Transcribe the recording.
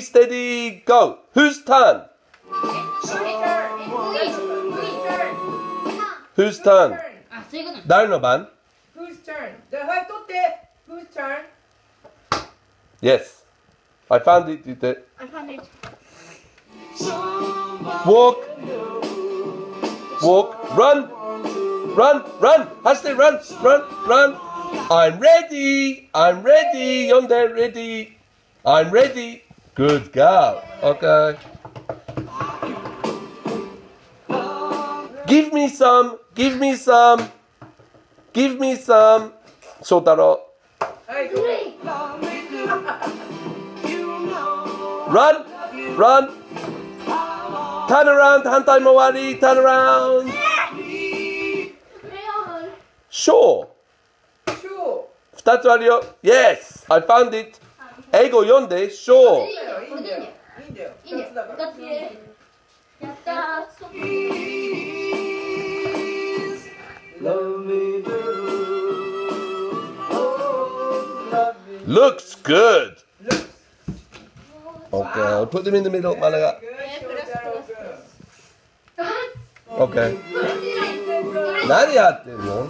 steady, go. Whose turn? Whose turn? 날 너만. Whose turn? Whose turn? Yes. I found it. Uh, I found it. Walk. Walk. Run. Run. Run. Hashtag run. Run. Run. I'm ready. I'm ready. Yonder ready. I'm ready. Good girl. Okay. Give me some. Give me some. Give me some. 翔太郎。はい、どうぞ Run. Run. Turn around. 反対回り。Turn around. Sure. Sure. 二つあるよ。Yes! I found it! 英語読んで、sure! いいんだよ、いいんだよ。いいんだよ。いいんだよ二つだから。二つでやったー。 Love me do. Oh, love me. Looks good! Okay, I'll put them in the middle, Malaga. Good, Shotaro, good. Okay. 何やってんの